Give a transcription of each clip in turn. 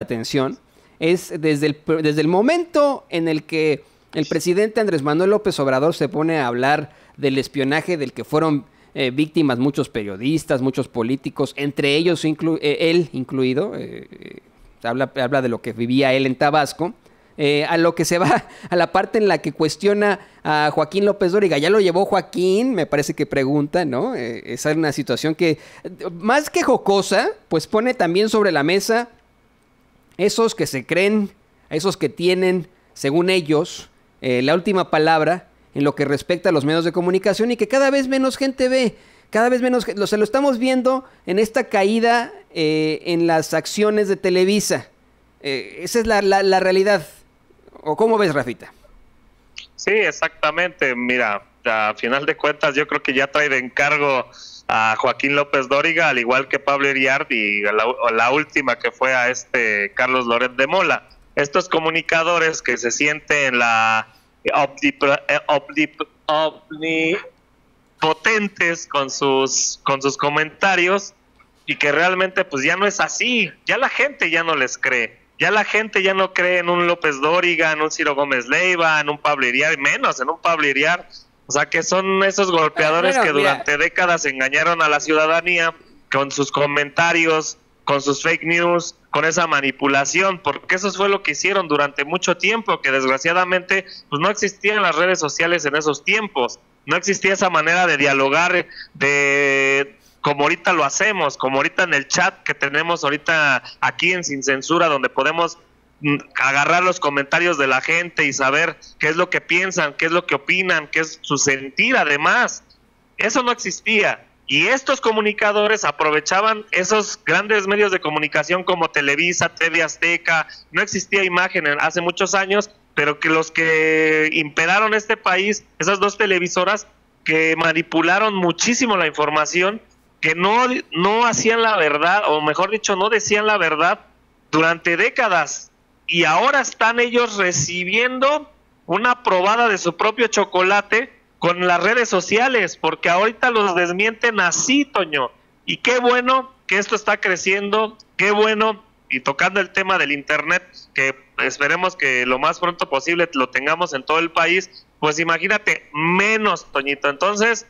atención es desde el, desde el momento en el que el presidente Andrés Manuel López Obrador se pone a hablar del espionaje del que fueron eh, víctimas muchos periodistas, muchos políticos, entre ellos eh, él incluido, eh, habla, habla de lo que vivía él en Tabasco, a lo que se va a la parte en la que cuestiona a Joaquín López Dóriga. Ya lo llevó Joaquín, me parece que pregunta, ¿no? esa es una situación que, más que jocosa, pues pone también sobre la mesa esos que se creen, esos que tienen, según ellos, la última palabra en lo que respecta a los medios de comunicación y que cada vez menos gente ve, cada vez menos, se lo estamos viendo en esta caída eh, en las acciones de Televisa. Eh, esa es la, la, realidad. ¿O cómo ves, Rafita? Sí, exactamente. Mira, a final de cuentas yo creo que ya trae de encargo a Joaquín López Dóriga, al igual que Pablo Iriart y la, la última que fue a este Carlos Loret de Mola. Estos comunicadores que se sienten en la omnipotentes con sus, con sus comentarios y que realmente pues ya no es así, ya la gente ya no les cree, ya la gente ya no cree en un López Dóriga, en un Ciro Gómez Leiva, en un Pablo Iriar, menos en un Pablo Iriar, o sea que son esos golpeadores que durante décadas engañaron a la ciudadanía con sus comentarios, con sus fake news, con esa manipulación, porque eso fue lo que hicieron durante mucho tiempo, que desgraciadamente pues no existían las redes sociales en esos tiempos, no existía esa manera de dialogar de como ahorita lo hacemos, como ahorita en el chat que tenemos ahorita aquí en Sin Censura, donde podemos agarrar los comentarios de la gente y saber qué es lo que piensan, qué es lo que opinan, qué es su sentir además. Eso no existía. Y estos comunicadores aprovechaban esos grandes medios de comunicación como Televisa, TV Azteca, no existía imagen en, hace muchos años, pero que los que imperaron este país, esas dos televisoras que manipularon muchísimo la información, que no, no hacían la verdad, o mejor dicho, no decían la verdad durante décadas. Y ahora están ellos recibiendo una probada de su propio chocolate con las redes sociales, porque ahorita los desmienten así, Toño. Y qué bueno que esto está creciendo, qué bueno, y tocando el tema del Internet, que esperemos que lo más pronto posible lo tengamos en todo el país, pues imagínate, menos, Toñito. Entonces,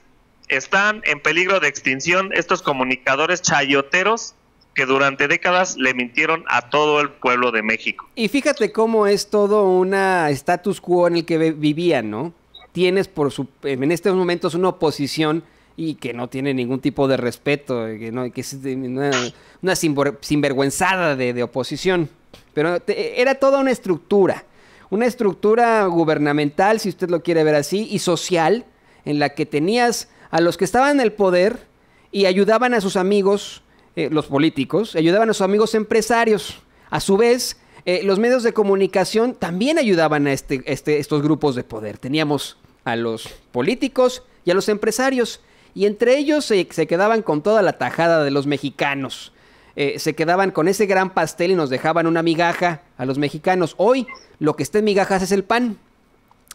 están en peligro de extinción estos comunicadores chayoteros que durante décadas le mintieron a todo el pueblo de México. Y fíjate cómo es todo una status quo en el que vivían, ¿no? tienes por su, en estos momentos una oposición y que no tiene ningún tipo de respeto, que, no, que es una, sinvergüenzada de, oposición. Pero era toda una estructura, una estructura gubernamental, si usted lo quiere ver así, y social, en la que tenías a los que estaban en el poder y ayudaban a sus amigos, eh, los políticos, ayudaban a sus amigos empresarios. A su vez, eh, los medios de comunicación también ayudaban a este, este, estos grupos de poder. Teníamos a los políticos y a los empresarios. Y entre ellos se, quedaban con toda la tajada de los mexicanos. Eh, se quedaban con ese gran pastel y nos dejaban una migaja a los mexicanos. Hoy lo que está en migajas es el PAN.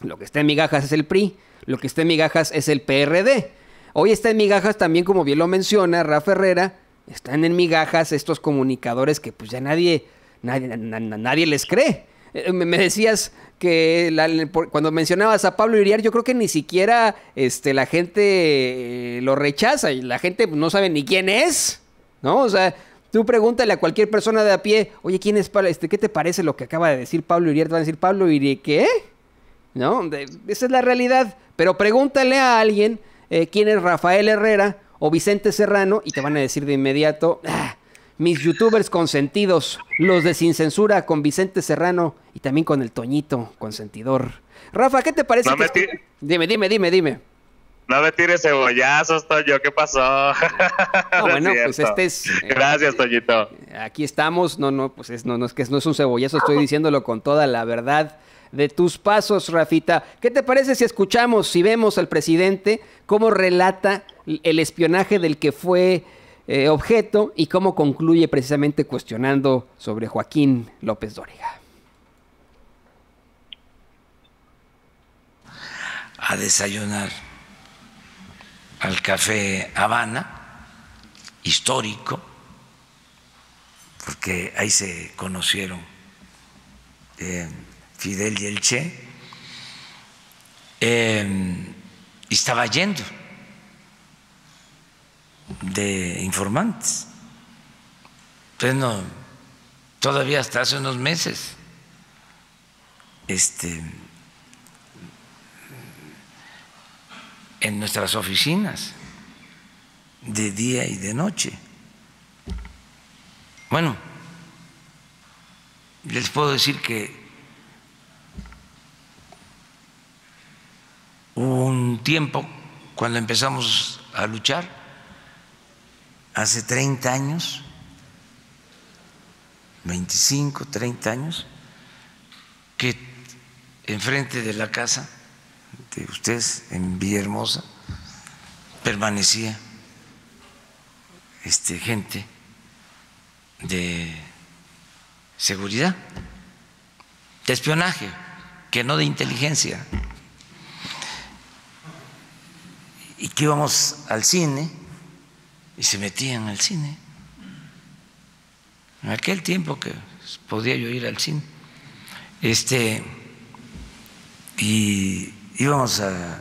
Lo que está en migajas es el PRI. Lo que está en migajas es el PRD. Hoy está en migajas también, como bien lo menciona Rafa Herrera, están en migajas estos comunicadores que pues ya nadie, nadie, nadie les cree. Eh, me decías que cuando mencionabas a Pablo Iriar, yo creo que ni siquiera este, la gente eh, lo rechaza y la gente no sabe ni quién es, ¿no? O sea, tú pregúntale a cualquier persona de a pie, oye, ¿quién es Pablo? Este, ¿Qué te parece lo que acaba de decir Pablo Iriar? Te van a decir, Pablo Iriar, ¿qué? ¿No? esa es la realidad. Pero pregúntale a alguien eh, quién es Rafael Herrera o Vicente Serrano y te van a decir de inmediato, ah, mis youtubers consentidos, los de Sin Censura con Vicente Serrano y también con el Toñito consentidor. Rafa, ¿qué te parece? Dime, dime, dime, dime. No me tires cebollazos, Toño, ¿qué pasó? bueno, pues este es... Eh, Gracias, Toñito. Aquí estamos, no, no, pues es, no, no, es que no es un cebollazo, estoy diciéndolo con toda la verdad de tus pasos, Rafita. ¿Qué te parece si escuchamos, si vemos al presidente, cómo relata el espionaje del que fue eh, objeto y cómo concluye precisamente cuestionando sobre Joaquín López Dóriga. A desayunar al café Habana, histórico, porque ahí se conocieron eh, Fidel y el Che, y estaba yendo de informantes. Bueno, todavía hasta hace unos meses, este, en nuestras oficinas, de día y de noche. Bueno, les puedo decir que un tiempo cuando empezamos a luchar, hace 30 años, 25, 30 años, que enfrente de la casa de ustedes en Villahermosa permanecía este, gente de seguridad, de espionaje, que no de inteligencia. Y que íbamos al cine y se metían al cine. En aquel tiempo que podía yo ir al cine. Este, y íbamos a,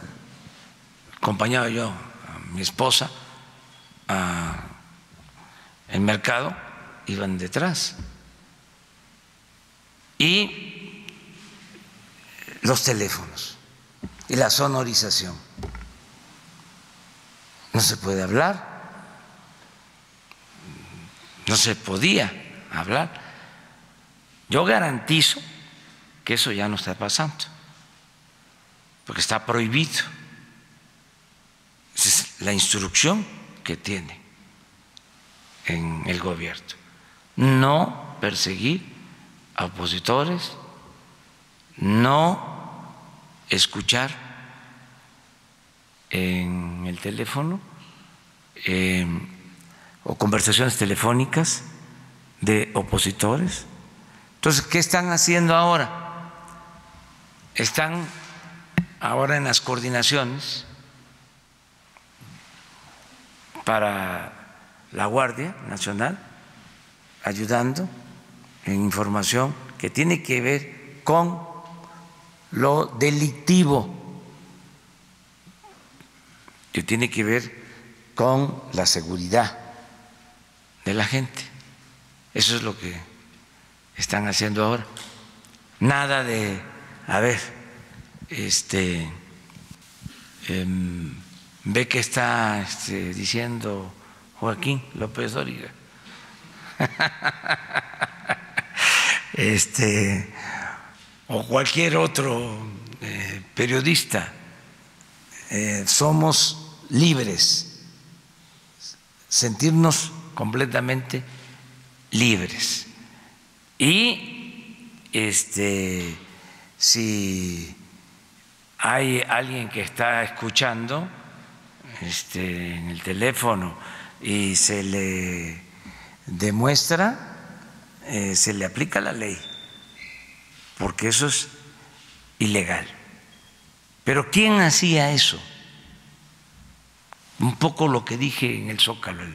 acompañaba yo a mi esposa a el mercado, iban detrás. Y los teléfonos y la sonorización. No se puede hablar, no se podía hablar. Yo garantizo que eso ya no está pasando, porque está prohibido. Esa es la instrucción que tiene en el gobierno. No perseguir a opositores, no escuchar en el teléfono eh, o conversaciones telefónicas de opositores. Entonces, ¿qué están haciendo ahora? Están ahora en las coordinaciones para la Guardia Nacional ayudando en información que tiene que ver con lo delictivo, que tiene que ver con la seguridad de la gente. Eso es lo que están haciendo ahora. Nada de, a ver, este, em, ve que está este, diciendo Joaquín López Dóriga. Este, o cualquier otro eh, periodista. Eh, somos libres, sentirnos completamente libres. Y este, si hay alguien que está escuchando este, en el teléfono, y se le demuestra, eh, se le aplica la ley, porque eso es ilegal. Pero ¿quién hacía eso? Un poco lo que dije en el Zócalo el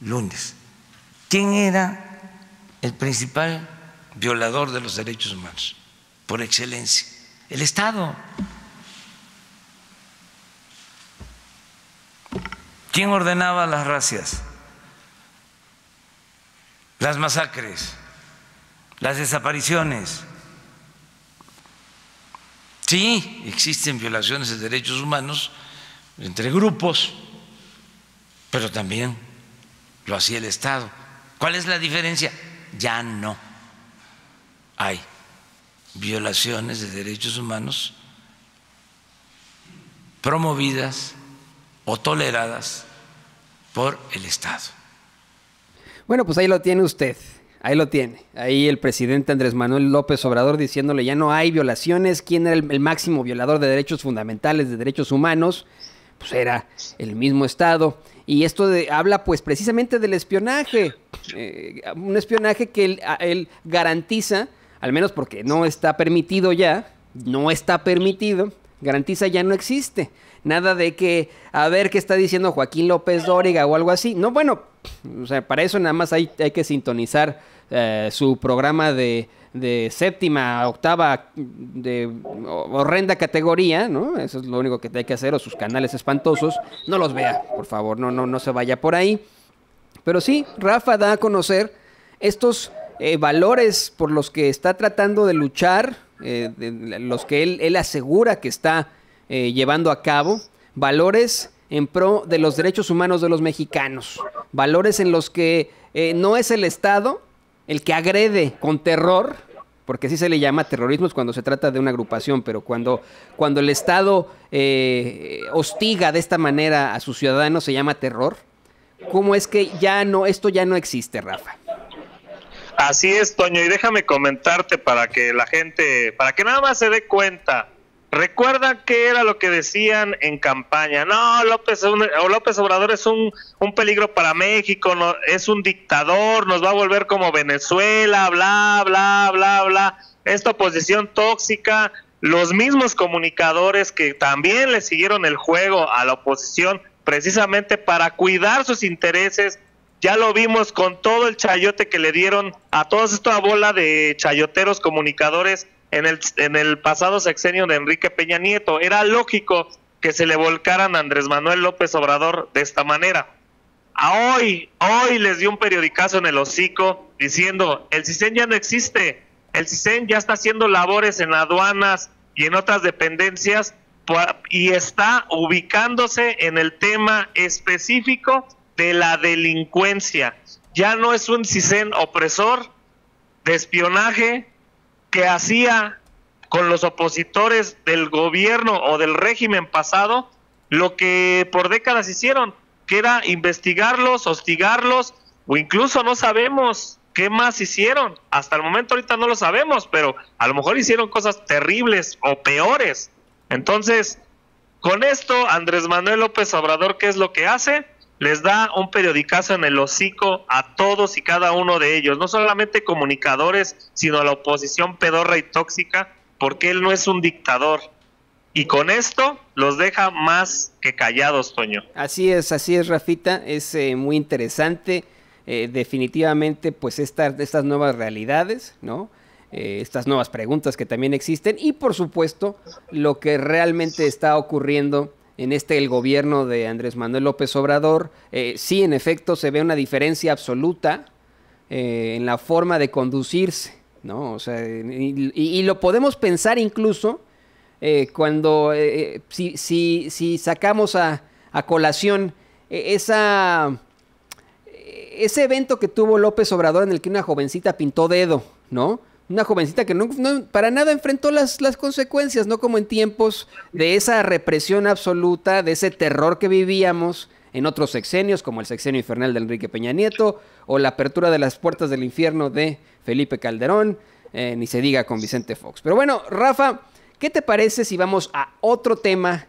lunes. ¿Quién era el principal violador de los derechos humanos? Por excelencia, el Estado. ¿Quién ordenaba las racias? Las masacres, las desapariciones. Sí, existen violaciones de derechos humanos entre grupos, pero también lo hacía el Estado. ¿Cuál es la diferencia? Ya no hay violaciones de derechos humanos promovidas o toleradas por el Estado. Bueno, pues ahí lo tiene usted. Ahí lo tiene. Ahí el presidente Andrés Manuel López Obrador diciéndole ya no hay violaciones. ¿Quién era el, máximo violador de derechos fundamentales, de derechos humanos? Pues era el mismo Estado. Y esto habla pues precisamente del espionaje. Eh, un espionaje que él, él garantiza, al menos porque no está permitido ya, no está permitido, garantiza ya no existe nada de que a ver qué está diciendo Joaquín López Dóriga o algo así. No, bueno, O sea, para eso nada más hay, hay que sintonizar eh, su programa de, séptima, octava, de horrenda categoría, ¿no? Eso es lo único que hay que hacer, o sus canales espantosos. No los vea, por favor, no, no, no se vaya por ahí. Pero sí, Rafa da a conocer estos eh, valores por los que está tratando de luchar, eh, los que él, él, asegura que está llevando a cabo, valores en pro de los derechos humanos de los mexicanos, valores en los que no es el Estado el que agrede con terror, porque así se le llama terrorismo cuando se trata de una agrupación, pero cuando, cuando el Estado hostiga de esta manera a sus ciudadanos se llama terror. ¿Cómo es que ya no, esto ya no existe, Rafa? Así es, Toño, y déjame comentarte para que la gente, para que nada más se dé cuenta. Recuerda qué era lo que decían en campaña. No, López, López Obrador es un, un peligro para México, no, es un dictador, nos va a volver como Venezuela, bla, bla, bla, bla. Esta oposición tóxica, los mismos comunicadores que también le siguieron el juego a la oposición precisamente para cuidar sus intereses. Ya lo vimos con todo el chayote que le dieron a toda esta bola de chayoteros comunicadores en el, en el pasado sexenio de Enrique Peña Nieto. Era lógico que se le volcaran a Andrés Manuel López Obrador de esta manera. A hoy, hoy les dio un periodicazo en el hocico diciendo, el CISEN ya no existe, el CISEN ya está haciendo labores en aduanas y en otras dependencias y está ubicándose en el tema específico de la delincuencia. Ya no es un CISEN opresor de espionaje que hacía con los opositores del gobierno o del régimen pasado lo que por décadas hicieron, que era investigarlos, hostigarlos, o incluso no sabemos qué más hicieron. Hasta el momento ahorita no lo sabemos, pero a lo mejor hicieron cosas terribles o peores. Entonces, con esto, Andrés Manuel López Obrador, ¿qué es lo que hace? Les da un periodicazo en el hocico a todos y cada uno de ellos, no solamente comunicadores, sino a la oposición pedorra y tóxica, porque él no es un dictador. Y con esto los deja más que callados, Toño. Así es, así es, Rafita, es eh, muy interesante. Eh, definitivamente, pues estas nuevas realidades, ¿no? Eh, estas nuevas preguntas que también existen y por supuesto lo que realmente está ocurriendo en este el gobierno de Andrés Manuel López Obrador. Eh, sí, en efecto, se ve una diferencia absoluta eh, en la forma de conducirse, ¿no? O sea, y, lo podemos pensar incluso cuando, si, si, si, sacamos a, a colación esa, ese evento que tuvo López Obrador en el que una jovencita pintó dedo, ¿no? Una jovencita que no, para nada enfrentó las, las, consecuencias, no como en tiempos de esa represión absoluta, de ese terror que vivíamos en otros sexenios, como el sexenio infernal de Enrique Peña Nieto, o la apertura de las puertas del infierno de Felipe Calderón, eh, ni se diga con Vicente Fox. Pero bueno, Rafa, ¿qué te parece si vamos a otro tema